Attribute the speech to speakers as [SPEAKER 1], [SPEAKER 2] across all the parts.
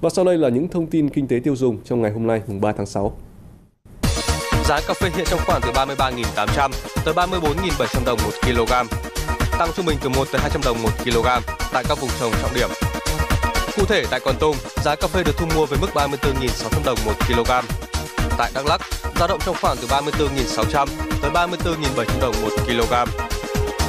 [SPEAKER 1] Và sau đây là những thông tin kinh tế tiêu dùng trong ngày hôm nay, mùng 3 tháng 6.
[SPEAKER 2] Giá cà phê hiện trong khoảng từ 33.800 tới 34.700 đồng 1 kg, tăng trung bình từ 1 tới 200 đồng 1 kg tại các vùng trồng trọng điểm. Cụ thể tại Con Tum, giá cà phê được thu mua với mức 34.600 đồng 1 kg. Tại Đắk Lắk, dao động trong khoảng từ 34.600 tới 34.700 đồng 1 kg.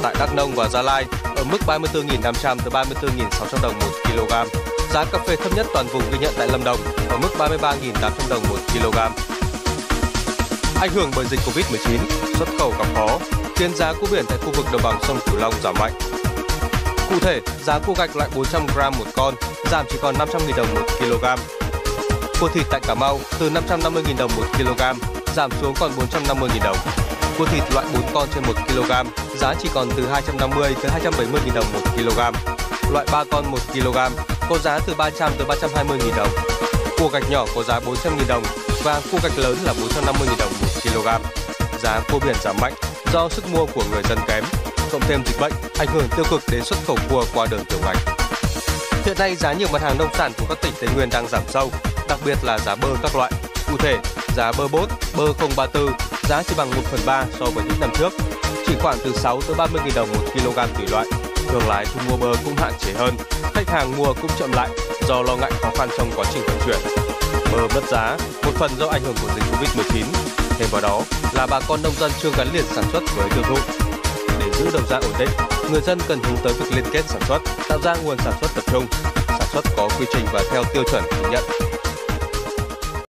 [SPEAKER 2] Tại Đắk Nông và Gia Lai ở mức 34.500 tới 34.600 đồng 1 kg. Giá cà phê thấp nhất toàn vùng ghi nhận tại Lâm Đồng ở mức 33.800 đồng một kg. Ảnh hưởng bởi dịch Covid-19, xuất khẩu gặp khó, khiến giá cua biển tại khu vực đồng bằng sông Cửu Long giảm mạnh. Cụ thể, giá cua gạch loại 400 g một con giảm chỉ còn 500.000 đồng một kg. Cua thịt tại Cà Mau từ 550.000 đồng một kg giảm xuống còn 450.000 đồng. Cua thịt loại 4 con trên 1 kg giá chỉ còn từ 250 tới 270.000 đồng một kg. Loại 3 con 1 kg có giá từ 300 tới 320.000 đồng. Cua gạch nhỏ có giá 400.000 đồng và cua gạch lớn là 450.000 đồng một kg. Giá cua biển giảm mạnh do sức mua của người dân kém, cộng thêm dịch bệnh ảnh hưởng tiêu cực đến xuất khẩu cua qua đường tiểu ngạch. Hiện nay giá nhiều mặt hàng nông sản của các tỉnh Tây Nguyên đang giảm sâu, đặc biệt là giá bơ các loại. Cụ thể, giá bơ bốt, bơ 034 giá chỉ bằng 1 phần 3 so với những năm trước, chỉ khoảng từ 6 tới 30 000 đồng một kg tùy loại. Thương lái thu mua bơ cũng hạn chế hơn, khách hàng mua cũng chậm lại do lo ngại khó khăn trong quá trình vận chuyển. Bơ mất giá, một phần do ảnh hưởng của dịch Covid-19. Thêm vào đó là bà con nông dân chưa gắn liền sản xuất với tiêu thụ. Để giữ đầu ra ổn định, người dân cần hướng tới việc liên kết sản xuất, tạo ra nguồn sản xuất tập trung, sản xuất có quy trình và theo tiêu chuẩn chứng nhận